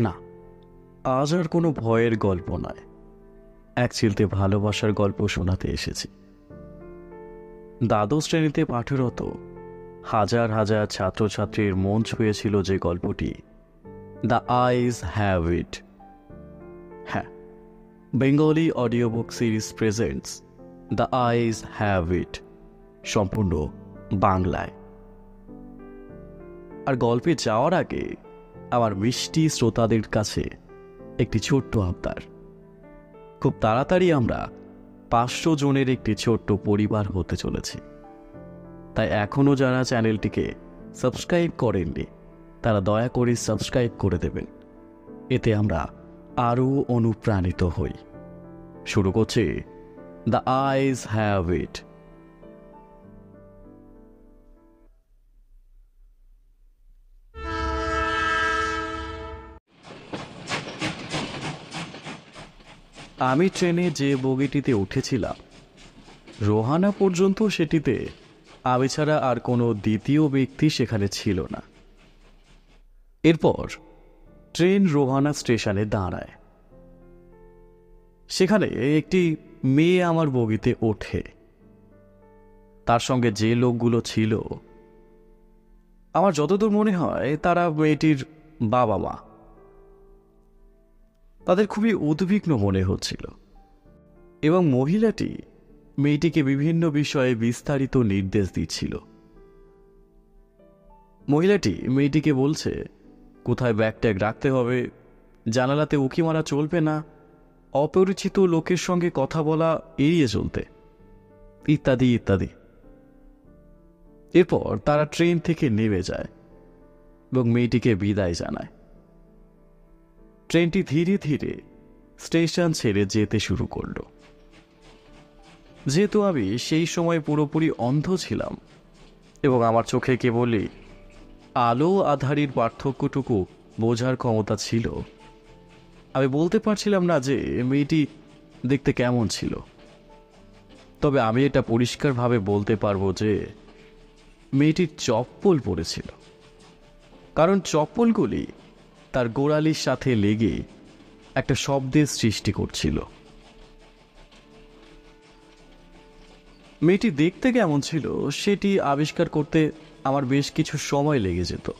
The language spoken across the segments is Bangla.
না, আজ আর কোনো ভয়ের গল্প নয়। এক চিলতে ভালোবাসার গল্প শোনাতে এসেছি। দ্বাদশ শ্রেণীতে পাঠরত হাজার হাজার ছাত্রছাত্রীর মন ছুঁয়েছিল যে গল্পটি, দ্য আইজ হ্যাভ ইট। হ্যাঁ Bengali audio book series presents, the eyes have it, সম্পূর্ণ বাংলায়। আর গল্পে যাওয়ার আগে আমার মিষ্টি শ্রোতাদের কাছে একটি ছোট্ট আবদার। খুব তাড়াতাড়ি আমরা পাঁচশো জনের একটি ছোট্ট পরিবার হতে চলেছি। তাই এখনও যারা চ্যানেলটিকে সাবস্ক্রাইব করেননি, তারা দয়া করে সাবস্ক্রাইব করে দেবেন। এতে আমরা আরও অনুপ্রাণিত হই। শুরু করছে দ্য আইজ হ্যাভ ইট। আমি ট্রেনে যে বগিটিতে উঠেছিলাম, রোহানা পর্যন্ত সেটিতে, আমি ছাড়া আর কোনো দ্বিতীয় ব্যক্তি সেখানে ছিল না। এরপর, ট্রেন রোহানা স্টেশনে দাঁড়ায়। সেখানে একটি মেয়ে আমার বগিতে ওঠে। তার সঙ্গে যে লোকগুলো ছিল, আমার যতদূর মনে হয় তারা মেয়েটির বাবা মা তাদের খুবই উদ্বিগ্ন মনে হচ্ছিল। এবং মহিলাটি মেয়েটিকে বিভিন্ন বিষয়ে বিস্তারিত নির্দেশ দিচ্ছিল। মহিলাটি মেয়েটিকে বলছে, কোথায় ব্যাগ ট্যাগ রাখতে হবে? জানালাতে উকি মারা চলবে না? অপরিচিত লোকের সঙ্গে কথা বলা এড়িয়ে চলতে। ইত্যাদি ইত্যাদি। এরপর তারা ট্রেন থেকে নেমে যায় এবং মেয়েটিকে বিদায় জানায়। ট্রেনটি ধীরে ধীরে স্টেশন ছেড়ে যেতে শুরু করল। যেহেতু আমি সেই সময় পুরোপুরি অন্ধ ছিলাম এবং আমার চোখে কেবলই আলো আধারির পার্থক্যটুকু বোঝার ক্ষমতা ছিল, আমি বলতে পারছিলাম না যে মেয়েটি দেখতে কেমন ছিল। তবে আমি এটা পরিষ্কারভাবে বলতে পারব যে মেয়েটির চপ্পল পরেছিল। কারণ চপ্পলগুলি তার গোড়ালির সাথে লেগে একটা শব্দের সৃষ্টি করছিল। মেয়েটি দেখতে কেমন ছিল সেটি আবিষ্কার করতে আমার বেশ কিছু সময় লেগে যেত।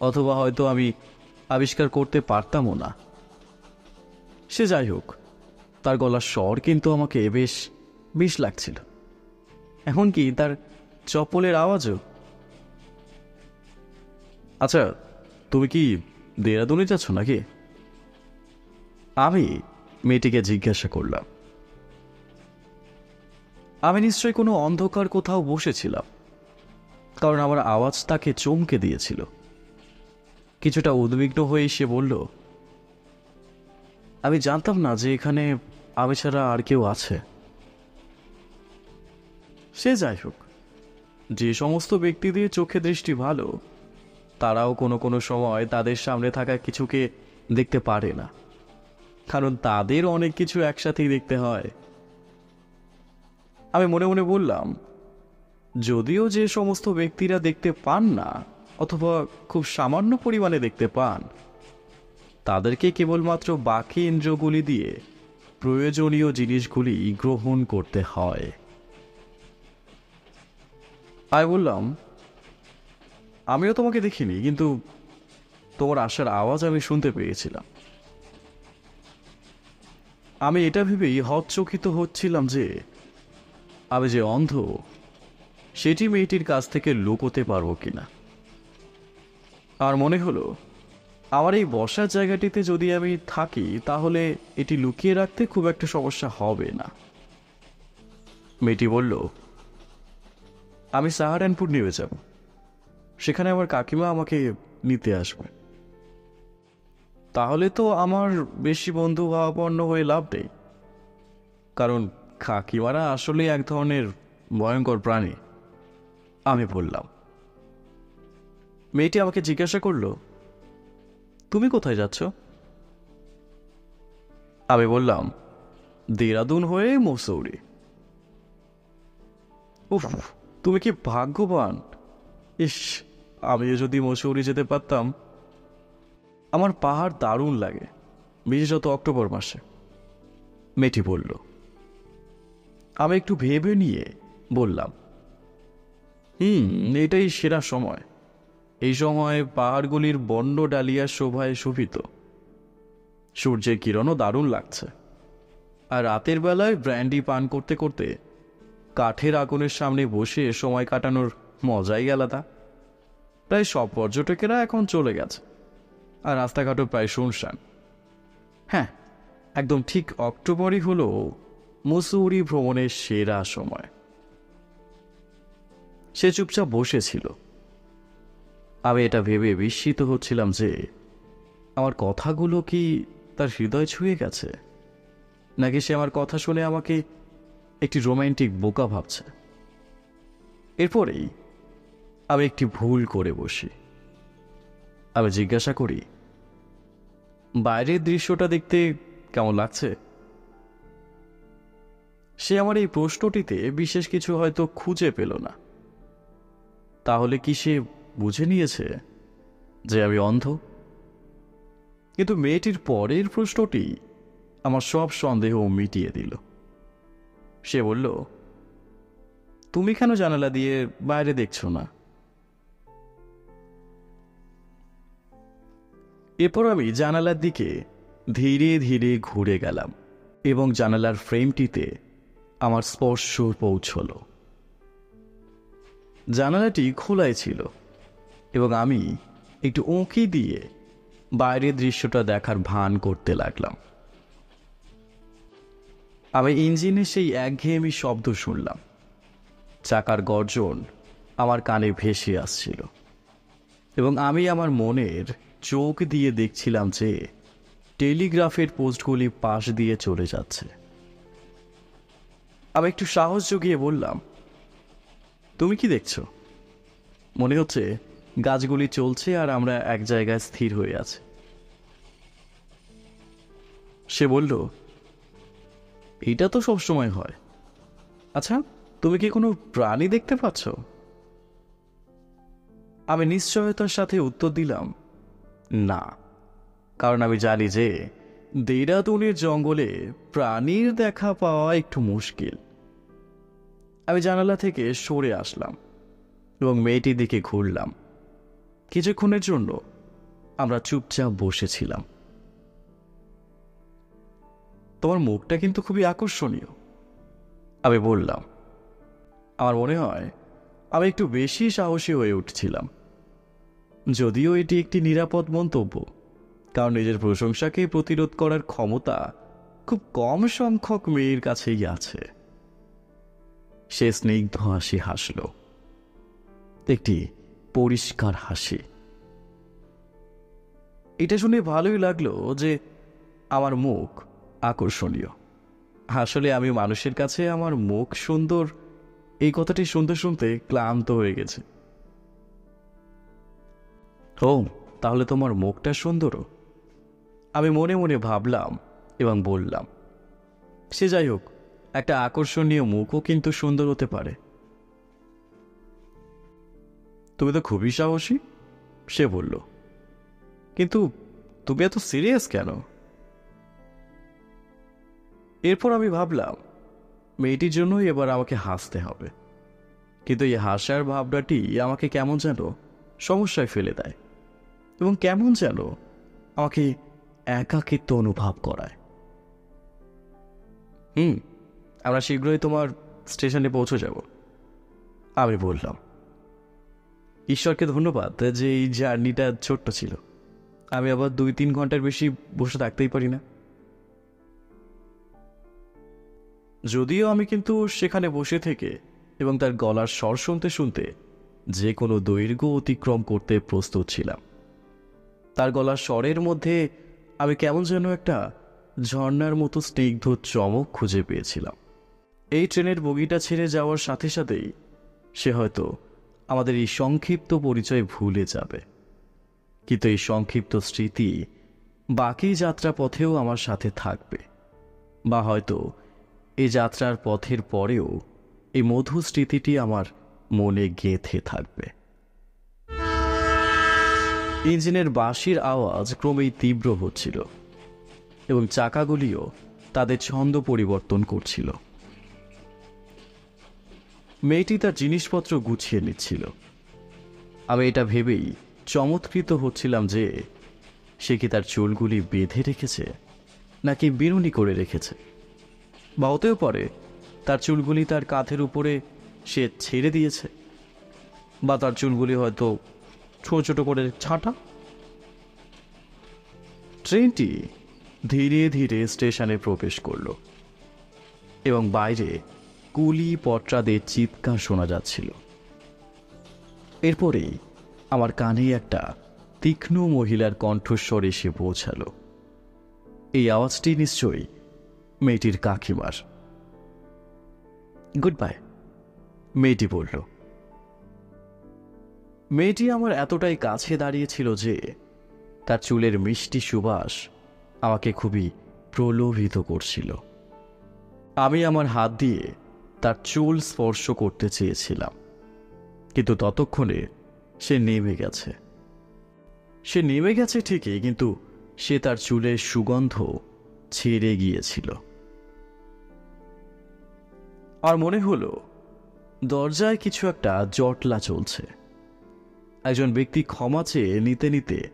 অথবা হয়তো আমি আবিষ্কার করতে পারতামও না। সে যাই হোক, তার গলার স্বর কিন্তু আমাকে বেশ বেশ লাগছিল। এমনকি তার চপ্পলের আওয়াজও? আচ্ছা তুমি কি দেরাদুনে যাচ্ছ নাকি? আমি মেয়েটিকে জিজ্ঞাসা করলাম। আমি নিশ্চয়ই কোনো অন্ধকার কোথাও বসেছিলাম, কারণ আমার আওয়াজ তাকে চমকে দিয়েছিল। কিছুটা উদ্বিগ্ন হয়ে সে বলল, আমি জানতাম না যে এখানে আমি ছাড়া আর কেউ আছে। সে যাই হোক, যে সমস্ত ব্যক্তিদের চোখে দৃষ্টি ভালো তারাও কোনো কোনো সময় তাদের সামনে থাকা কিছুকে দেখতে পারে না। কারণ তাদের অনেক কিছু একসাথেই দেখতে হয়। আমি মনে মনে বললাম, যদিও যে সমস্ত ব্যক্তিরা দেখতে পান না, অথবা খুব সামান্য পরিমাণে দেখতে পান, তাদেরকে কেবলমাত্র বাকি ইন্দ্রগুলি দিয়ে প্রয়োজনীয় জিনিসগুলি গ্রহণ করতে হয়। আমি বললাম আমিও তোমাকে দেখিনি, কিন্তু তোমার আসার আওয়াজ আমি শুনতে পেয়েছিলাম। আমি এটা ভেবেই হতচকিত হচ্ছিলাম যে, আমি যে অন্ধ, সেটি মেয়েটির কাছ থেকে লুকোতে পারব কিনা। আর মনে হলো, আমার এই বসার জায়গাটিতে যদি আমি থাকি, তাহলে এটি লুকিয়ে রাখতে খুব একটা সমস্যা হবে না। মেয়েটি বলল, আমি সাহারানপুর নিয়ে যাব। সেখানে আমার কাকিমা আমাকে নিতে আসবে। তাহলে তো আমার বেশি বন্ধু ভাবাপন্ন হয়ে লাভ নেই। কারণ কাকিমারা আসলে এক ধরনের ভয়ঙ্কর প্রাণী, আমি বললাম। মেয়েটি আমাকে জিজ্ঞাসা করল, তুমি কোথায় যাচ্ছ? আমি বললাম, দেরাদুন হয়ে মসৌরি। উফ, তুমি কি ভাগ্যবান? ইস আমিও যদি মসৌরি যেতে পারতাম, আমার পাহাড় দারুণ লাগে, বিশেষত অক্টোবর মাসে। মেয়েটি বলল, আমি একটু ভেবে নিয়ে বললাম, হুম, এটাই সেরা সময়। এই সময় পাহাড়গুলির বন্ড ডালিয়া শোভায় শোভিত। সূর্যের কিরণও দারুণ লাগছে। আর রাতের বেলায় ব্র্যান্ডি পান করতে করতে কাঠের আগুনের সামনে বসে সময় কাটানোর মজাই আলাদা। প্রায় সব পর্যটকেরা এখন চলে গেছে। আর রাস্তাঘাটও প্রায় শুনশান। হ্যাঁ একদম ঠিক অক্টোবরই হলো মুসুরি ভ্রমণের সেরা সময়। সে চুপচাপ বসেছিল। আমি এটা ভেবে বিস্মিত হচ্ছিলাম যে আমার কথাগুলো কি তার হৃদয় ছুঁয়ে গেছে? নাকি সে আমার কথা শুনে আমাকে একটি রোমান্টিক বোকা ভাবছে? এরপরেই আমি একটি ভুল করে বসি। আমি জিজ্ঞাসা করি, বাইরের দৃশ্যটা দেখতে কেমন লাগছে? সে আমার এই প্রশ্নটিতে বিশেষ কিছু হয়তো খুঁজে পেল না। তাহলে কি সে বুঝে নিয়েছে যে আমি অন্ধ? কিন্তু মেয়েটির পরের প্রশ্নটি আমার সব সন্দেহ মিটিয়ে দিল। সে বলল, তুমি কেন জানালা দিয়ে বাইরে দেখছ না? এরপর আমি জানালার দিকে ধীরে ধীরে ঘুরে গেলাম এবং জানালার ফ্রেমটিতে আমার স্পর্শ পৌঁছল। জানালাটি খোলাই ছিল এবং আমি একটু উঁকি দিয়ে বাইরের দৃশ্যটা দেখার ভান করতে লাগলাম। আমি ইঞ্জিনে সেই একঘেয়েমি শব্দ শুনলাম। চাকার গর্জন আমার কানে ভেসে আসছিল এবং আমি আমার মনের চোখ দিয়ে দেখছিলাম যে টেলিগ্রাফের পোস্টগুলি পাশ দিয়ে চলে যাচ্ছে। আমি একটু সাহস জুগিয়ে বললাম, তুমি কি দেখছ? মনে হচ্ছে গাছগুলি চলছে আর আমরা এক জায়গায় স্থির হয়ে আছি। সে বলল, এটা তো সবসময় হয়। আচ্ছা তুমি কি কোনো প্রাণী দেখতে পাচ্ছ? আমি নিশ্চয়তার সাথে উত্তর দিলাম না। কারণ আমি জানি যে দেরাদুনের জঙ্গলে প্রাণীর দেখা পাওয়া একটু মুশকিল। আমি জানালা থেকে সরে আসলাম এবং মেয়েটির দিকে ঘুরলাম। কিছুক্ষণের জন্য আমরা চুপচাপ বসেছিলাম। তোমার মুখটা কিন্তু খুবই আকর্ষণীয়, আমি বললাম। আমার মনে হয় আমি একটু বেশি সাহসী হয়ে উঠছিলাম। যদিও এটি একটি নিরাপদ মন্তব্য, কারণ নিজের প্রশংসাকে প্রতিরোধ করার ক্ষমতা খুব কম সংখ্যক মেয়ের কাছেই আছে। সে স্নিগ্ধ হাসি হাসল, একটি পরিষ্কার হাসি। এটা শুনে ভালোই লাগল যে আমার মুখ আকর্ষণীয়। আসলে আমি মানুষের কাছে আমার মুখ সুন্দর, এই কথাটি শুনতে শুনতে ক্লান্ত হয়ে গেছে। ও তাহলে তোমার মুখটা সুন্দরও আমি মনে মনে ভাবলাম এবং বললাম, সে যাই হোক, একটা আকর্ষণীয় মুখও কিন্তু সুন্দর হতে পারে। তুমি তো খুবই সাহসী, সে বলল। কিন্তু তুমি এত সিরিয়াস কেন? এরপর আমি ভাবলাম, মেয়েটির জন্যই এবার আমাকে হাসতে হবে। কিন্তু এই হাসার ভাবনাটি আমাকে কেমন যেন সমস্যায় ফেলে দেয়। এবং কেমন যেন আমাকে একাকিত্ব অনুভব করায়। হুম, আমরা শীঘ্রই তোমার স্টেশনে পৌঁছে যাব, আমি বললাম। ঈশ্বরকে ধন্যবাদ যে এই জার্নিটা ছোট্ট ছিল। আমি আবার দুই তিন ঘণ্টার বেশি বসে থাকতেই পারি না। যদিও আমি কিন্তু সেখানে বসে থেকে এবং তার গলার স্বর শুনতে শুনতে যে কোনো দৈর্ঘ্য অতিক্রম করতে প্রস্তুত ছিলাম। তার গলার স্বরের মধ্যে আমি কেমন যেন একটা ঝর্নার মতো স্নিগ্ধ চমক খুঁজে পেয়েছিলাম। এই ট্রেনের বগিটা ছেড়ে যাওয়ার সাথে সাথেই সে হয়তো আমাদের এই সংক্ষিপ্ত পরিচয় ভুলে যাবে। কিন্তু এই সংক্ষিপ্ত স্মৃতি বাকি যাত্রা পথেও আমার সাথে থাকবে। বা হয়তো এই যাত্রার পথের পরেও এই মধু স্মৃতিটি আমার মনে গেঁথে থাকবে। ইঞ্জিনের বাঁশির আওয়াজ ক্রমেই তীব্র হচ্ছিল এবং চাকাগুলিও তাদের ছন্দ পরিবর্তন করছিল। মেয়েটি তার জিনিসপত্র গুছিয়ে নিচ্ছিল। আমি এটা ভেবেই চমৎকৃত হচ্ছিলাম যে সে কি তার চুলগুলি বেঁধে রেখেছে নাকি বিনুনি করে রেখেছে। বা হতেও পারে তার চুলগুলি তার কাঁধের উপরে সে ছেড়ে দিয়েছে বা তার চুলগুলি হয়তো ছোট ছোট করে ছাঁটা। ট্রেনটি ধীরে ধীরে স্টেশনে প্রবেশ করল এবং বাইরে কুলি পট্রাদের চিৎকার শোনা যাচ্ছিল। এরপরেই আমার কানে একটা তীক্ষ্ণ মহিলার কণ্ঠস্বর এসে পৌঁছালো। এই আওয়াজটি নিশ্চয়ই মেয়েটির কাকিমার। গুড বাই, মেয়েটি বলল। মেয়েটি আমার এতটাই কাছে দাঁড়িয়েছিল যে তার চুলের মিষ্টি সুবাস আমাকে খুবই প্রলোভিত করছিল। আমি আমার হাত দিয়ে তার চুল স্পর্শ করতে চেয়েছিলাম, কিন্তু ততক্ষণে সে নেমে গেছে। সে নেমে গেছে ঠিকই, কিন্তু সে তার চুলের সুগন্ধ ছেড়ে গিয়েছিল। আর মনে হলো, দরজায় কিছু একটা জটলা চলছে। একজন ব্যক্তি ক্ষমা চেয়ে নিতে নিতে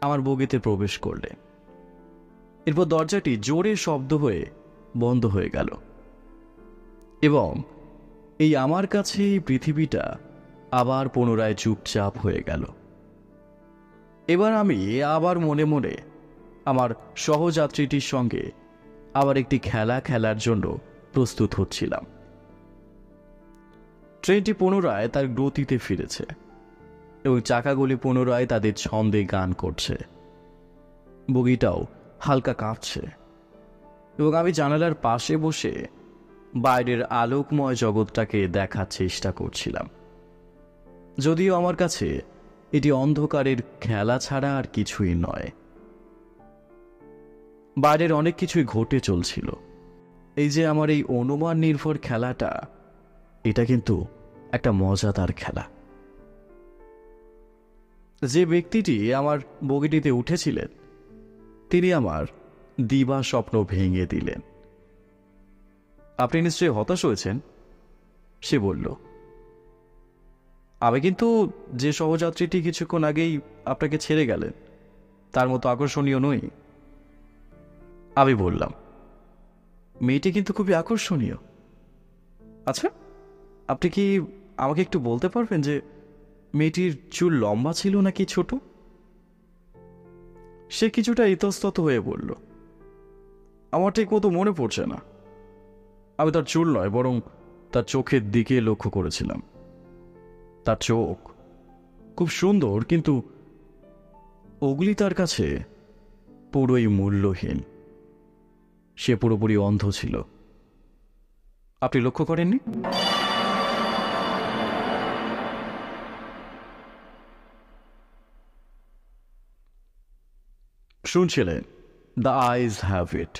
আমার বগিতে প্রবেশ করলে। এরপর দরজাটি জোরে শব্দ হয়ে বন্ধ হয়ে গেল। এবং এই আমার কাছে এই পৃথিবীটা আবার পুনরায় চুপচাপ হয়ে গেল। এবার আমি আবার মনে মনে আমার সহযাত্রীটির সঙ্গে আবার একটি খেলা খেলার জন্য প্রস্তুত হচ্ছিলাম। ট্রেনটি পুনরায় তার গতিতে ফিরেছে। এবং চাকাগুলি পুনরায় তাদের ছন্দে গান করছে। বগিটাও হালকা কাঁপছে। এবং আমি জানালার পাশে বসে বাইরের আলোকময় জগৎটাকে দেখার চেষ্টা করছিলাম। যদিও আমার কাছে এটি অন্ধকারের খেলা ছাড়া আর কিছুই নয়। বাইরের অনেক কিছুই ঘটে চলছিল। এই যে আমার এই অনুমান নির্ভর খেলাটা, এটা কিন্তু একটা মজাদার খেলা। যে ব্যক্তিটি আমার বগিটিতে উঠেছিলেন, তিনি আমার দিবা স্বপ্ন ভেঙে দিলেন। আপনি নিশ্চয়ই হতাশ হয়েছেন? সে বলল, আমি কিন্তু যে সহযাত্রীটি কিছুক্ষণ আগেই আপনাকে ছেড়ে গেলেন, তার মতো আকর্ষণীয় নই। আমি বললাম, মেয়েটি কিন্তু খুবই আকর্ষণীয়। আচ্ছা আপনি কি আমাকে একটু বলতে পারবেন যে মেয়েটির চুল লম্বা ছিল নাকি ছোট? সে কিছুটা ইতস্তত হয়ে বলল, আমার ঠিক মতো মনে পড়ছে না। আমি তার চুল নয়, বরং তার চোখের দিকে লক্ষ্য করেছিলাম। তার চোখ খুব সুন্দর, কিন্তু ওগুলি তার কাছে পুরোই মূল্যহীন। সে পুরোপুরি অন্ধ ছিল। আপনি লক্ষ্য করেননি? শুনছিলেন দ্য আইজ হ্যাভ ইট